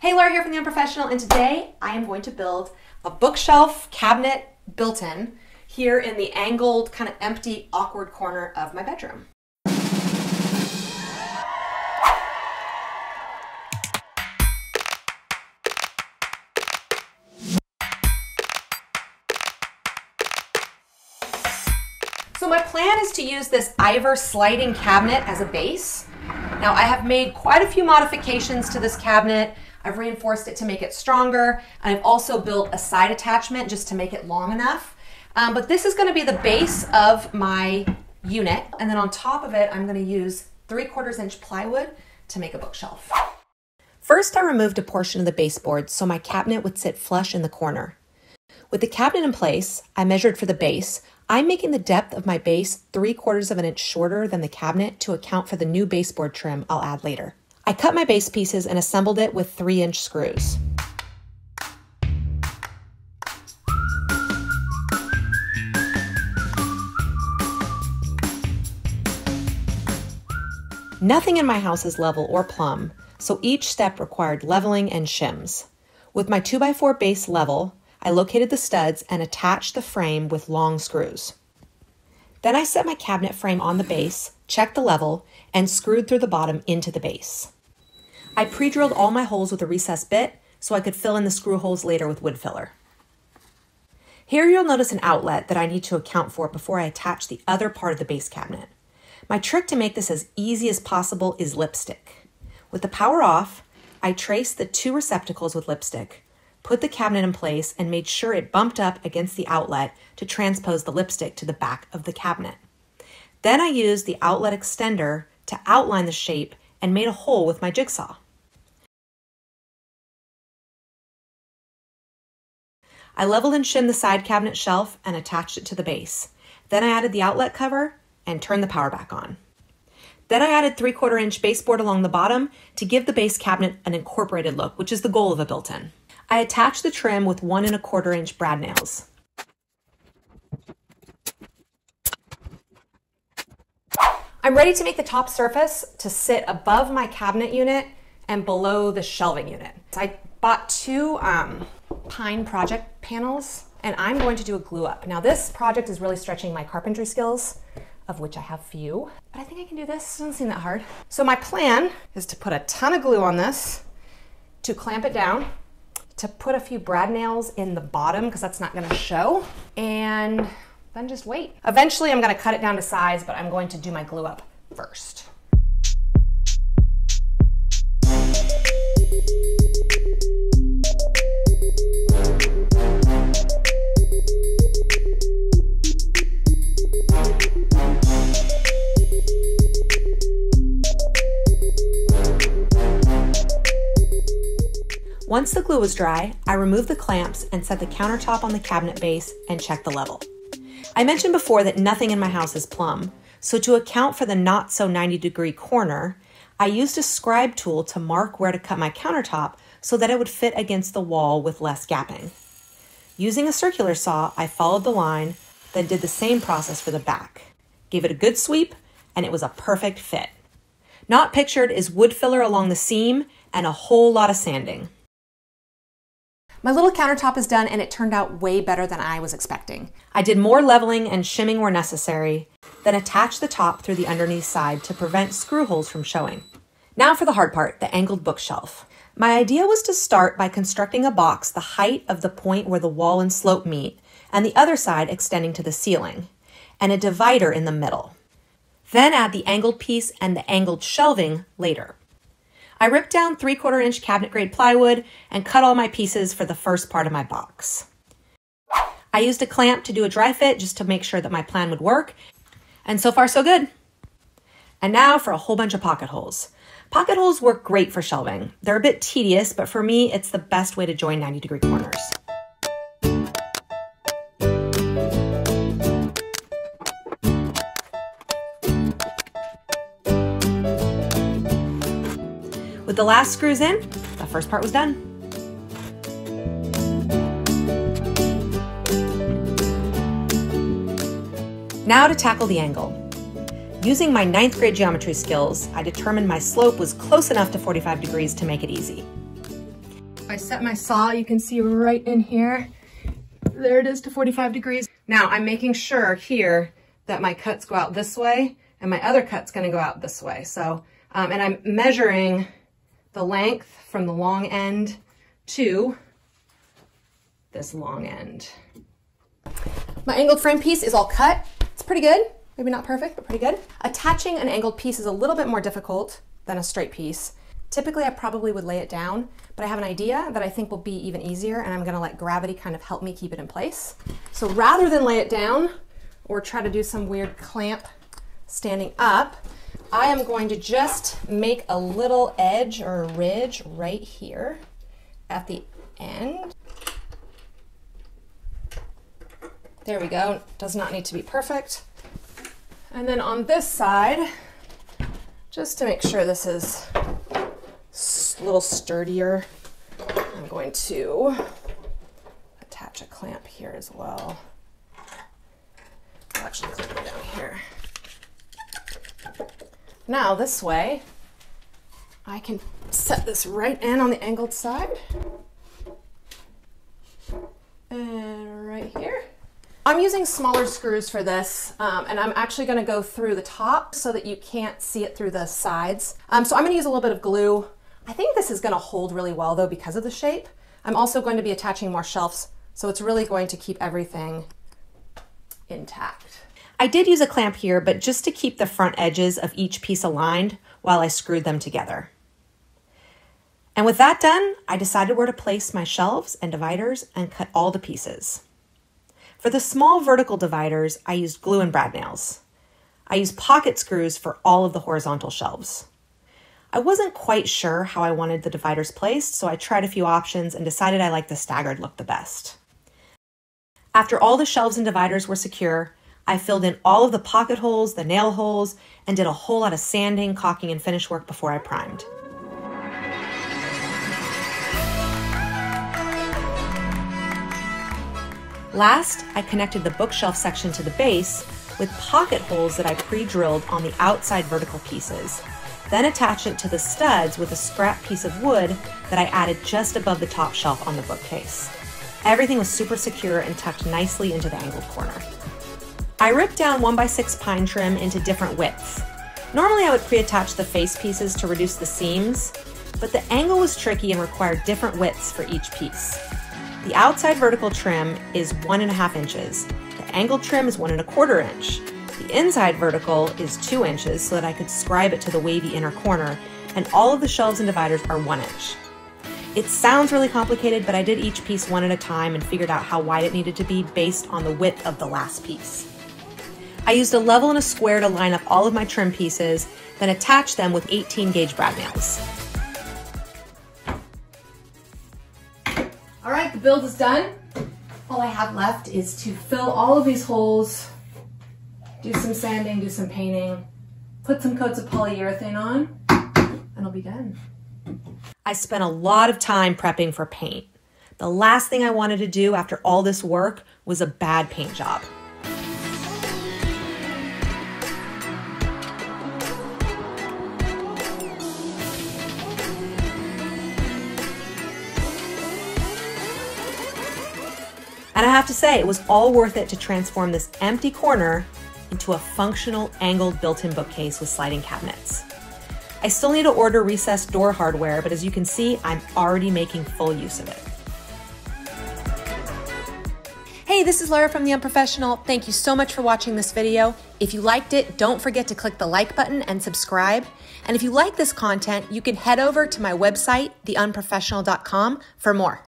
Hey, Laura here from The Unprofessional, and today I am going to build a bookshelf cabinet built-in here in the angled, kind of empty, awkward corner of my bedroom. So my plan is to use this Ivar sliding cabinet as a base. Now I have made quite a few modifications to this cabinet. I've reinforced it to make it stronger. I've also built a side attachment just to make it long enough. Um, but this is gonna be the base of my unit. And then on top of it, I'm gonna use 3 quarters inch plywood to make a bookshelf. First, I removed a portion of the baseboard so my cabinet would sit flush in the corner. With the cabinet in place, I measured for the base. I'm making the depth of my base 3 quarters of an inch shorter than the cabinet to account for the new baseboard trim I'll add later. I cut my base pieces and assembled it with 3 inch screws. Nothing in my house is level or plumb, so each step required leveling and shims. With my 2x4 base level, I located the studs and attached the frame with long screws. Then I set my cabinet frame on the base, checked the level, and screwed through the bottom into the base. I pre-drilled all my holes with a recessed bit so I could fill in the screw holes later with wood filler. Here you'll notice an outlet that I need to account for before I attach the other part of the base cabinet. My trick to make this as easy as possible is lipstick. With the power off, I trace the two receptacles with lipstick, put the cabinet in place, and made sure it bumped up against the outlet to transpose the lipstick to the back of the cabinet. Then I used the outlet extender to outline the shape and made a hole with my jigsaw. I leveled and shimmed the side cabinet shelf and attached it to the base. Then I added the outlet cover and turned the power back on. Then I added 3 quarter inch baseboard along the bottom to give the base cabinet an incorporated look, which is the goal of a built-in. I attach the trim with one and a quarter inch brad nails. I'm ready to make the top surface to sit above my cabinet unit and below the shelving unit. I bought two um, pine project panels and I'm going to do a glue up. Now this project is really stretching my carpentry skills of which I have few, but I think I can do this. It doesn't seem that hard. So my plan is to put a ton of glue on this, to clamp it down, to put a few brad nails in the bottom because that's not gonna show, and then just wait. Eventually I'm gonna cut it down to size, but I'm going to do my glue up first. Once the glue was dry, I removed the clamps and set the countertop on the cabinet base and checked the level. I mentioned before that nothing in my house is plumb, so to account for the not so 90 degree corner, I used a scribe tool to mark where to cut my countertop so that it would fit against the wall with less gapping. Using a circular saw, I followed the line, then did the same process for the back. Gave it a good sweep, and it was a perfect fit. Not pictured is wood filler along the seam and a whole lot of sanding. My little countertop is done and it turned out way better than I was expecting. I did more leveling and shimming where necessary, then attached the top through the underneath side to prevent screw holes from showing. Now for the hard part, the angled bookshelf. My idea was to start by constructing a box the height of the point where the wall and slope meet, and the other side extending to the ceiling, and a divider in the middle. Then add the angled piece and the angled shelving later. I ripped down 3 quarter inch cabinet grade plywood and cut all my pieces for the first part of my box. I used a clamp to do a dry fit just to make sure that my plan would work, and so far so good. And now for a whole bunch of pocket holes. Pocket holes work great for shelving. They're a bit tedious, but for me, it's the best way to join 90 degree corners. With the last screws in, the first part was done. Now to tackle the angle. Using my ninth grade geometry skills, I determined my slope was close enough to 45 degrees to make it easy. I set my saw, you can see right in here. There it is to 45 degrees. Now I'm making sure here that my cuts go out this way and my other cut's gonna go out this way. So, um, and I'm measuring the length from the long end to this long end. My angled frame piece is all cut. It's pretty good. Maybe not perfect, but pretty good. Attaching an angled piece is a little bit more difficult than a straight piece. Typically, I probably would lay it down, but I have an idea that I think will be even easier, and I'm gonna let gravity kind of help me keep it in place. So rather than lay it down or try to do some weird clamp standing up, I am going to just make a little edge or a ridge right here at the end. There we go. Does not need to be perfect. And then on this side, just to make sure this is a little sturdier, I'm going to attach a clamp here as well. I'll actually clamp it down here. Now this way, I can set this right in on the angled side. And right here. I'm using smaller screws for this, um, and I'm actually gonna go through the top so that you can't see it through the sides. Um, so I'm gonna use a little bit of glue. I think this is gonna hold really well though because of the shape. I'm also going to be attaching more shelves, so it's really going to keep everything intact. I did use a clamp here, but just to keep the front edges of each piece aligned while I screwed them together. And with that done, I decided where to place my shelves and dividers and cut all the pieces. For the small vertical dividers, I used glue and brad nails. I used pocket screws for all of the horizontal shelves. I wasn't quite sure how I wanted the dividers placed, so I tried a few options and decided I liked the staggered look the best. After all the shelves and dividers were secure, I filled in all of the pocket holes, the nail holes, and did a whole lot of sanding, caulking, and finish work before I primed. Last, I connected the bookshelf section to the base with pocket holes that I pre-drilled on the outside vertical pieces, then attached it to the studs with a scrap piece of wood that I added just above the top shelf on the bookcase. Everything was super secure and tucked nicely into the angled corner. I ripped down 1x6 pine trim into different widths. Normally I would pre-attach the face pieces to reduce the seams, but the angle was tricky and required different widths for each piece. The outside vertical trim is one and a half inches. The angled trim is one and a quarter inch. The inside vertical is two inches so that I could scribe it to the wavy inner corner, and all of the shelves and dividers are one inch. It sounds really complicated, but I did each piece one at a time and figured out how wide it needed to be based on the width of the last piece. I used a level and a square to line up all of my trim pieces, then attached them with 18 gauge brad nails. All right, the build is done. All I have left is to fill all of these holes, do some sanding, do some painting, put some coats of polyurethane on, and I'll be done. I spent a lot of time prepping for paint. The last thing I wanted to do after all this work was a bad paint job. And I have to say, it was all worth it to transform this empty corner into a functional angled built-in bookcase with sliding cabinets. I still need to order recessed door hardware, but as you can see, I'm already making full use of it. Hey, this is Laura from The Unprofessional. Thank you so much for watching this video. If you liked it, don't forget to click the like button and subscribe. And if you like this content, you can head over to my website, theunprofessional.com, for more.